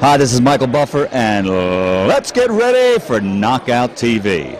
Hi, this is Michael Buffer, and let's get ready for Knockout TV.